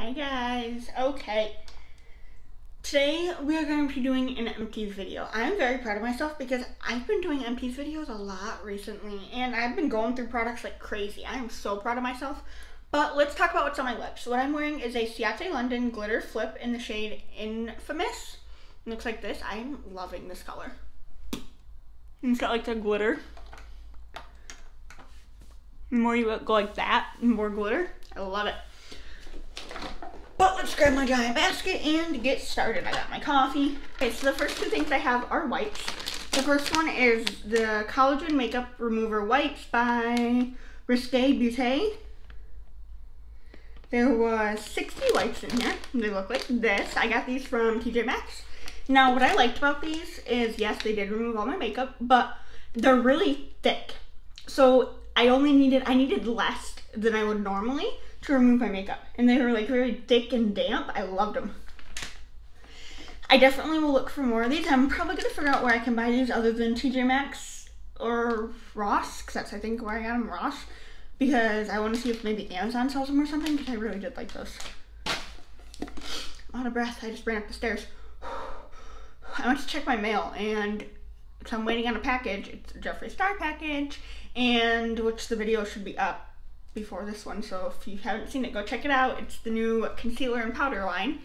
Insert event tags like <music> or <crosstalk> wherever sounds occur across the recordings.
Hi guys. Okay. Today we are going to be doing an empties video. I'm very proud of myself because I've been doing empties videos a lot recently and I've been going through products like crazy. I am so proud of myself. But let's talk about what's on my lips. What I'm wearing is a Ciate London Glitter Flip in the shade Infamous. Looks like this. I'm loving this color. It's got like the glitter. The more you go like that, more glitter. I love it. But let's grab my giant basket and get started. I got my coffee. Okay, so the first two things I have are wipes. The first one is the Collagen Makeup Remover Wipes by Risque Beauté. There was 60 wipes in here. They look like this. I got these from TJ Maxx. Now, what I liked about these is, yes, they did remove all my makeup, but they're really thick. So I only needed, I needed less than I would normally to remove my makeup. And they were like very thick and damp. I loved them. I definitely will look for more of these. I'm probably going to figure out where I can buy these other than TJ Maxx or Ross, because that's I think where I got them, Ross. Because I want to see if maybe Amazon sells them or something, because I really did like those. I'm out of breath. I just ran up the stairs. <sighs> I went to check my mail, and so I'm waiting on a package. It's a Jeffree Star package, and which the video should be up before this one, so if you haven't seen it, go check it out. It's the new concealer and powder line.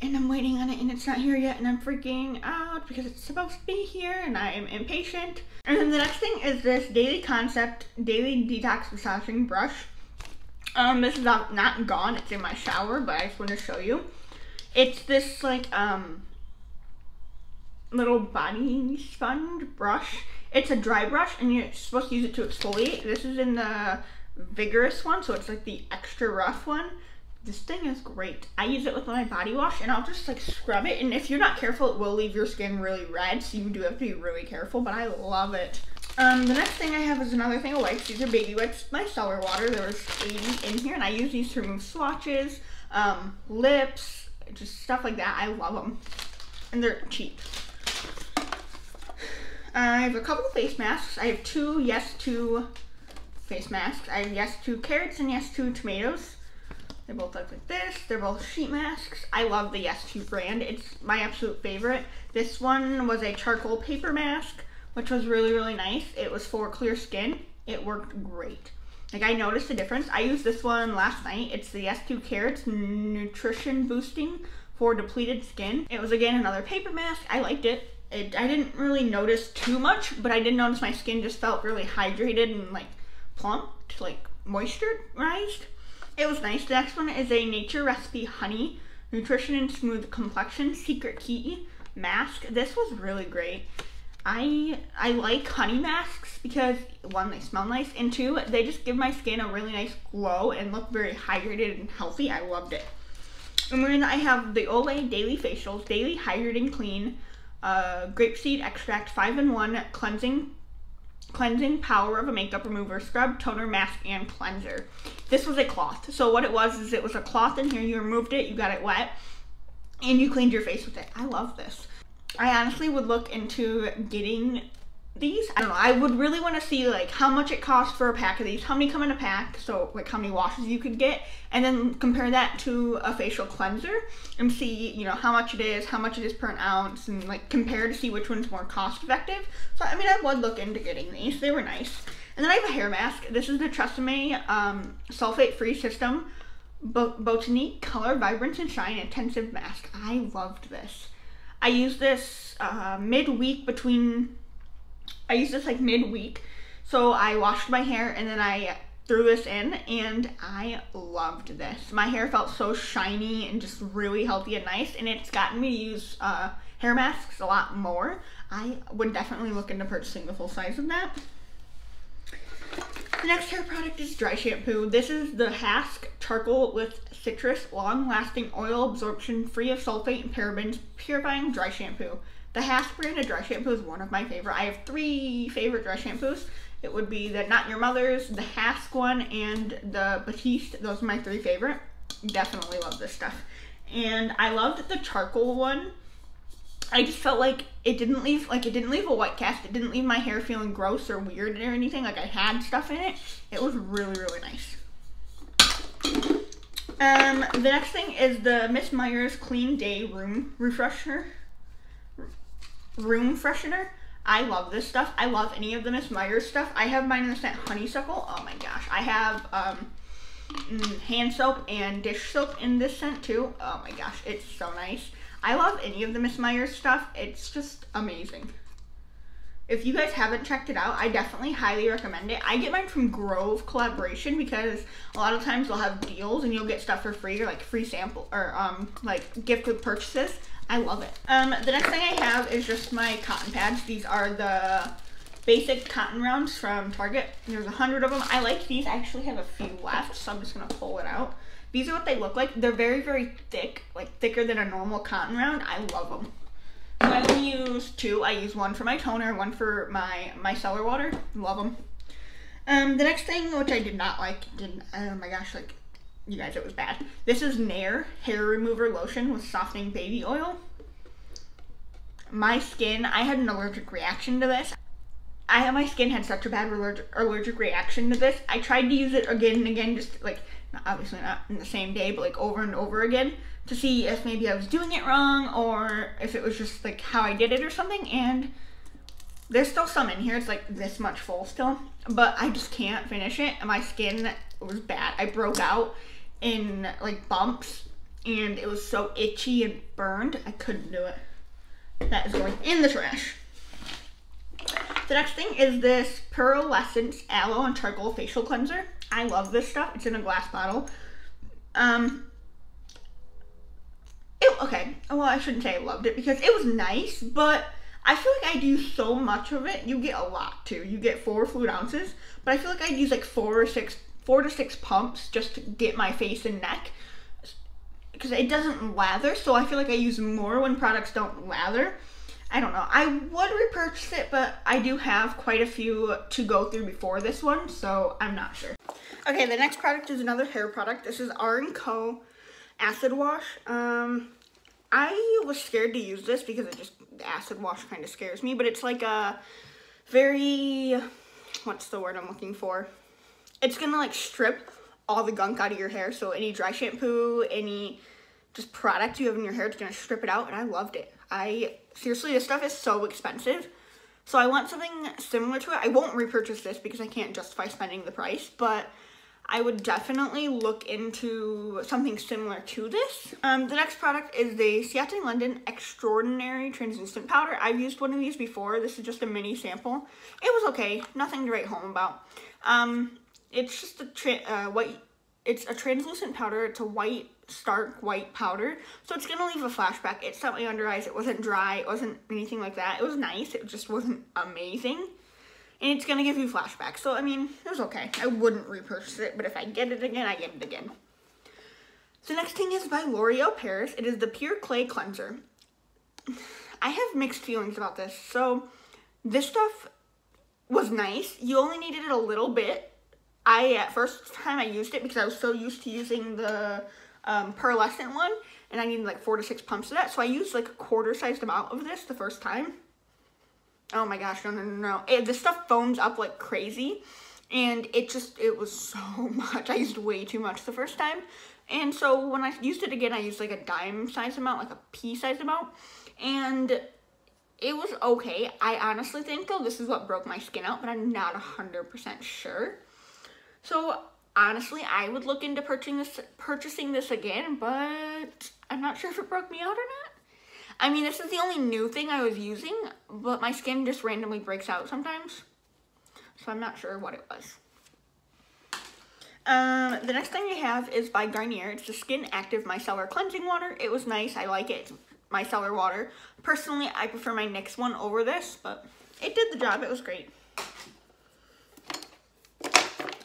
And I'm waiting on it and it's not here yet and I'm freaking out because it's supposed to be here and I am impatient. And then the next thing is this Daily Concept Daily Detox Massaging Brush. Um, this is not, gone, it's in my shower, but I just want to show you. It's this like, um, little body sponge brush. It's a dry brush and you're supposed to use it to exfoliate. This is in the vigorous one, so it's like the extra rough one. This thing is great. I use it with my body wash and I'll just like scrub it. And if you're not careful, it will leave your skin really red. So you do have to be really careful, but I love it. Um, the next thing I have is another thing of wipes. These are baby wipes, micellar water. There was 80 in here and I use these to remove swatches, um, lips, just stuff like that. I love them. And they're cheap. <sighs> I have a couple of face masks. I have two Yes to face masks. I have Yes to carrots and Yes to tomatoes. They both look like this. They're both sheet masks. I love the Yes to brand. It's my absolute favorite. This one was a charcoal paper mask, which was really, really nice. It was for clear skin. It worked great. Like I noticed a difference. I used this one last night. It's the yes to Carrots Nutrition Boosting for depleted skin. It was again another paper mask. I liked it. it. I didn't really notice too much, but I did notice my skin just felt really hydrated and like plumped, like moisturized. It was nice. The next one is a Nature Recipe Honey Nutrition and Smooth Complexion Secret Key Mask. This was really great. I I like honey masks because one, they smell nice, and two, they just give my skin a really nice glow and look very hydrated and healthy. I loved it. And then I have the Olay Daily Facials, Daily Hydrating Clean, uh, Grapeseed Extract 5 in 1 Cleansing cleansing power of a makeup remover scrub toner mask and cleanser. This was a cloth. So what it was is it was a cloth in here. You removed it you got it wet and you cleaned your face with it. I love this. I honestly would look into getting these i don't know i would really want to see like how much it costs for a pack of these how many come in a pack so like how many washes you could get and then compare that to a facial cleanser and see you know how much it is how much it is per ounce and like compare to see which one's more cost effective so i mean i would look into getting these they were nice. And then i have a hair mask. This is the Tresemme um, sulfate free system botanique color vibrance and shine intensive mask. I loved this. I used this uh, midweek between I used this like midweek. So I washed my hair and then I threw this in and I loved this. My hair felt so shiny and just really healthy and nice and it's gotten me to use uh, hair masks a lot more. I would definitely look into purchasing the full size of that. The next hair product is dry shampoo. This is the Hask Charcoal with Citrus Long Lasting Oil Absorption Free of Sulfate and Parabens Purifying Dry Shampoo. The Hask brand of dry shampoo is one of my favorite. I have three favorite dry shampoos. It would be the Not Your Mother's, the Hask one, and the Batiste. Those are my three favorite. Definitely love this stuff. And I loved the charcoal one. I just felt like it didn't leave like it didn't leave a white cast. It didn't leave my hair feeling gross or weird or anything. Like I had stuff in it. It was really really nice. Um, the next thing is the Miss Meyer's Clean Day Room Refresher. Room freshener. I love this stuff. I love any of the Miss Meyer's stuff. I have mine in the scent Honeysuckle. Oh my gosh. I have um, mm, hand soap and dish soap in this scent too. Oh my gosh. It's so nice. I love any of the Miss Meyer's stuff. It's just amazing. If you guys haven't checked it out, I definitely highly recommend it. I get mine from Grove Collaborative because a lot of times they'll have deals and you'll get stuff for free or like free sample or um like gift with purchases. I love it. Um, the next thing I have is just my cotton pads. These are the basic cotton rounds from Target. There's a hundred of them. I like these. I actually have a few left, so I'm just gonna pull it out. These are what they look like. They're very, very thick, like thicker than a normal cotton round. I love them. So I only use two. I use one for my toner, one for my micellar water. Love them. Um, the next thing, which I did not like, didn't, oh my gosh, like you guys, it was bad. This is Nair hair remover lotion with softening baby oil. My skin, I had an allergic reaction to this. I my skin had such a bad allergic, allergic reaction to this. I tried to use it again and again, just like obviously not in the same day, but like over and over again to see if maybe I was doing it wrong or if it was just like how I did it or something. And there's still some in here. It's like this much full still, but I just can't finish it. My skin was bad. I broke out in like bumps and it was so itchy and burned. I couldn't do it. That is going in the trash. The next thing is this Pearlessence Aloe and Charcoal Facial Cleanser. I love this stuff. It's in a glass bottle. Um, it, okay, well, I shouldn't say I loved it because it was nice, but I feel like I do so much of it. You get a lot too. You get four fluid ounces, but I feel like I'd use like four or six, four to six pumps just to get my face and neck because it doesn't lather. So I feel like I use more when products don't lather. I don't know. I would repurchase it, but I do have quite a few to go through before this one, so I'm not sure. Okay, the next product is another hair product. This is R & Co. Acid Wash. Um, I was scared to use this because it just, the acid wash kind of scares me, but it's like a very, what's the word I'm looking for? It's gonna like strip all the gunk out of your hair. So any dry shampoo, any just product you have in your hair, it's gonna strip it out. And I loved it. I, seriously, this stuff is so expensive. So I want something similar to it. I won't repurchase this because I can't justify spending the price, but I would definitely look into something similar to this. Um, the next product is the Ciate London Extraordinary Translucent Powder. I've used one of these before. This is just a mini sample. It was okay. Nothing to write home about. Um, it's just a uh, white, it's a translucent powder. It's a white, stark white powder. So it's gonna leave a flashback. It set my under eyes. It wasn't dry. It wasn't anything like that. It was nice. It just wasn't amazing and it's gonna give you flashbacks. So, I mean, it was okay. I wouldn't repurchase it, but if I get it again, I get it again. The next thing is by L'Oreal Paris. It is the Pure Clay Cleanser. <sighs> I have mixed feelings about this. So, this stuff was nice. You only needed it a little bit. I, at first time I used it because I was so used to using the um, pearlescent one, and I needed like four to six pumps of that. So I used like a quarter sized amount of this the first time. Oh my gosh, no, no, no, no. It, this stuff foams up like crazy. And it just, it was <laughs> so much. I used way too much the first time. And so when I used it again, I used like a dime size amount, like a pea size amount. And it was okay. I honestly think though, this is what broke my skin out, but I'm not 100% sure. So honestly, I would look into purchasing this, purchasing this again, but I'm not sure if it broke me out or not. I mean, this is the only new thing I was using, but my skin just randomly breaks out sometimes. So I'm not sure what it was. Um, the next thing I have is by Garnier. It's the Skin Active Micellar Cleansing Water. It was nice. I like it. Micellar water. Personally, I prefer my NYX one over this, but it did the job. It was great.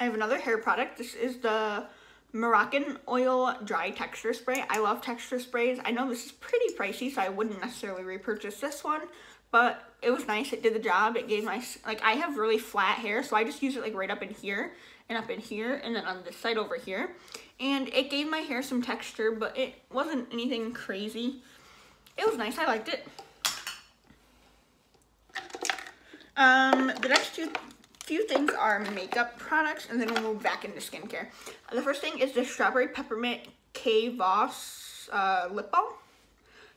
I have another hair product. This is the Moroccan Oil Dry Texture Spray. I love texture sprays. I know this is pretty pricey, so I wouldn't necessarily repurchase this one, but it was nice. It did the job. It gave my, like, I have really flat hair, so I just use it, like, right up in here and up in here and then on this side over here. And it gave my hair some texture, but it wasn't anything crazy. It was nice. I liked it. Um, the next two few things are makeup products, and then we'll move back into skincare. The first thing is the Strawberry Peppermint K Voss uh, lip balm.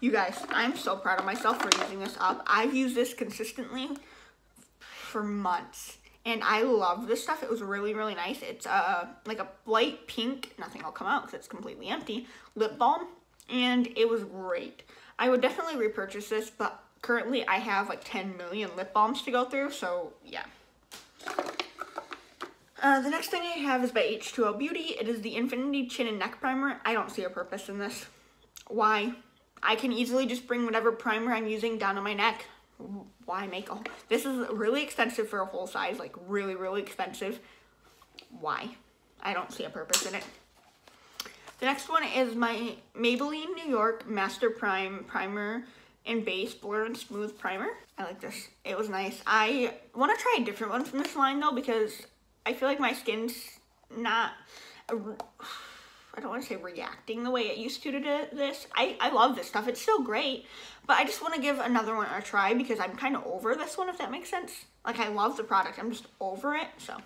You guys, I'm so proud of myself for using this up. I've used this consistently for months. And I love this stuff. It was really, really nice. It's uh, like a light pink, nothing will come out because it's completely empty, lip balm. And it was great. I would definitely repurchase this, but currently I have like 10 million lip balms to go through. So yeah. Uh, the next thing I have is by H2O Beauty. It is the Infinity Chin and Neck Primer. I don't see a purpose in this. Why? I can easily just bring whatever primer I'm using down on my neck. Why make a... This is really expensive for a full size. Like, really, really expensive. Why? I don't see a purpose in it. The next one is my Maybelline New York Master Prime Primer and Base Blur and Smooth Primer. I like this. It was nice. I want to try a different one from this line, though, because I feel like my skin's not, I don't want to say reacting the way it used to to this. I, I love this stuff. It's still great, but I just want to give another one a try because I'm kind of over this one, if that makes sense. Like, I love the product. I'm just over it, so.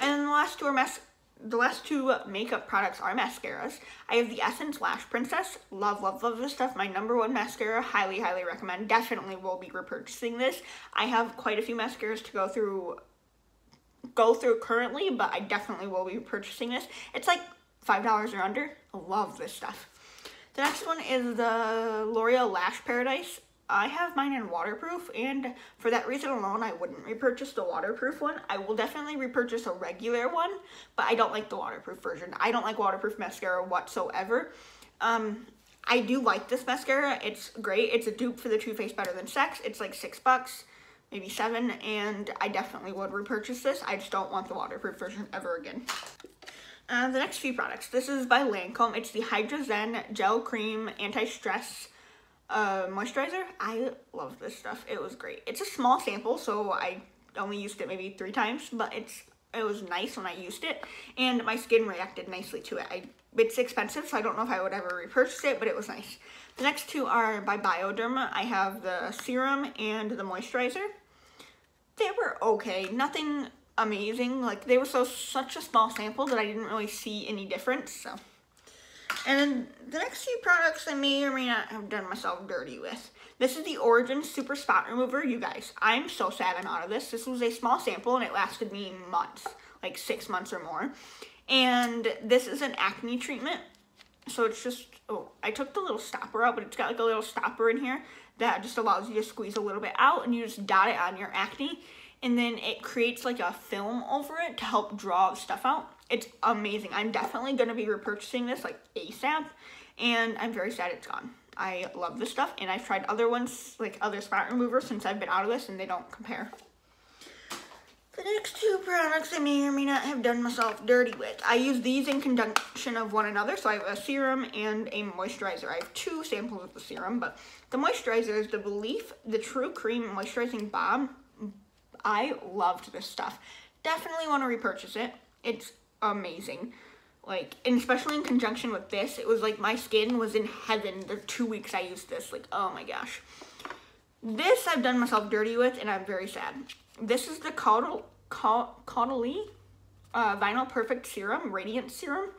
And the last two are mas the last two makeup products are mascaras. I have the Essence Lash Princess. Love, love, love this stuff. My number one mascara. Highly, highly recommend. Definitely will be repurchasing this. I have quite a few mascaras to go through go through currently, but I definitely will be purchasing this. It's like $5 or under. I love this stuff. The next one is the L'Oreal Lash Paradise. I have mine in waterproof, and for that reason alone, I wouldn't repurchase the waterproof one. I will definitely repurchase a regular one, but I don't like the waterproof version. I don't like waterproof mascara whatsoever. Um, I do like this mascara. It's great. It's a dupe for the Too Faced Better Than Sex. It's like six bucks maybe seven, and I definitely would repurchase this. I just don't want the waterproof version ever again. Uh, the next few products. This is by Lancome. It's the Hydra Zen Gel Cream Anti-Stress uh, Moisturizer. I love this stuff. It was great. It's a small sample, so I only used it maybe three times, but it's it was nice when I used it, and my skin reacted nicely to it. I, it's expensive, so I don't know if I would ever repurchase it, but it was nice. The next two are by Bioderma. I have the serum and the moisturizer they were okay. Nothing amazing. Like, they were so such a small sample that I didn't really see any difference, so. And then the next few products I may or may not have done myself dirty with. This is the Origin Super Spot Remover. You guys, I'm so sad I'm out of this. This was a small sample and it lasted me months, like six months or more. And this is an acne treatment. So it's just, oh, I took the little stopper out, but it's got like a little stopper in here that just allows you to squeeze a little bit out and you just dot it on your acne and then it creates like a film over it to help draw stuff out. It's amazing. I'm definitely going to be repurchasing this like ASAP and I'm very sad it's gone. I love this stuff and I've tried other ones like other spot removers since I've been out of this and they don't compare. The next two products I may or may not have done myself dirty with. I use these in conjunction of one another. So I have a serum and a moisturizer. I have two samples of the serum, but the moisturizer is the belif the True Cream Moisturizing Balm. I loved this stuff. Definitely want to repurchase it. It's amazing. Like, and especially in conjunction with this, it was like my skin was in heaven the two weeks I used this. Like, oh my gosh. This I've done myself dirty with, and I'm very sad. This is the Caudalie uh, Vinoperfect Serum, Radiant Serum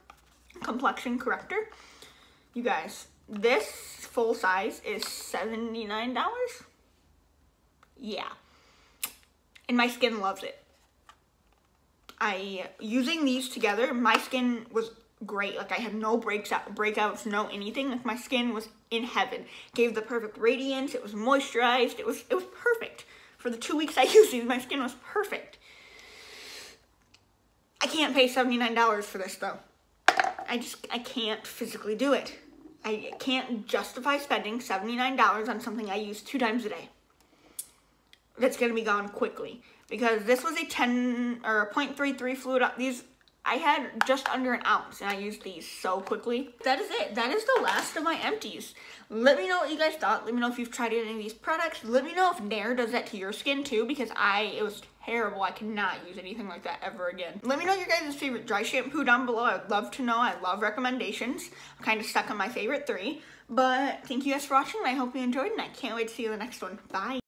Complexion Corrector. You guys, this full size is $79. Yeah. And my skin loves it. I, using these together, my skin was great. Like I had no breaks out, breakouts, no anything. Like my skin was in heaven. Gave the perfect radiance. It was moisturized. It was, it was perfect. For the two weeks I <laughs> used these, my skin was perfect. I can't pay $79 for this though. I just, I can't physically do it. I can't justify spending $79 on something I use two times a day. That's to be gone quickly. Because this was a 10 or a 0.33 fluid. These I had just under an ounce and I used these so quickly. That is it. That is the last of my empties. Let me know what you guys thought. Let me know if you've tried any of these products. Let me know if Nair does that to your skin too because I, it was terrible. I cannot use anything like that ever again. Let me know your guys' favorite dry shampoo down below. I'd love to know. I love recommendations. I'm kind of stuck on my favorite three. But thank you guys for watching. I hope you enjoyed and I can't wait to see you in the next one. Bye.